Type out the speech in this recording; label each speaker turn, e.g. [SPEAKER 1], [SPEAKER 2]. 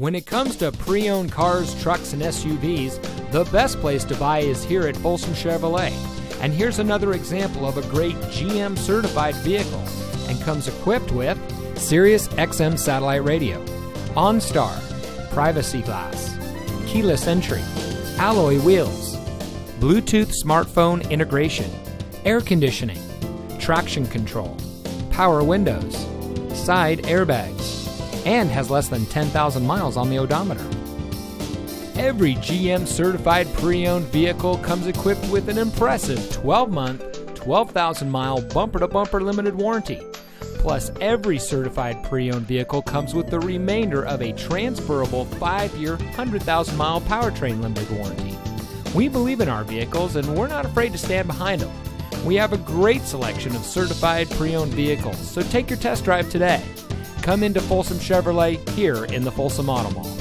[SPEAKER 1] When it comes to pre owned cars, trucks, and SUVs, the best place to buy is here at Folsom Chevrolet. And here's another example of a great GM certified vehicle and comes equipped with Sirius XM satellite radio, OnStar, privacy glass, keyless entry, alloy wheels, Bluetooth smartphone integration, air conditioning, traction control, power windows, side airbags, and has less than 10,000 miles on the odometer. Every GM certified pre owned vehicle comes equipped with an impressive 12 month, 12,000 mile bumper to bumper limited warranty. Plus, every certified pre owned vehicle comes with the remainder of a transferable 5 year, 100,000 mile powertrain limited warranty. We believe in our vehicles and we're not afraid to stand behind them. We have a great selection of certified pre owned vehicles, so take your test drive today. Come into Folsom Chevrolet here in the Folsom Auto Mall.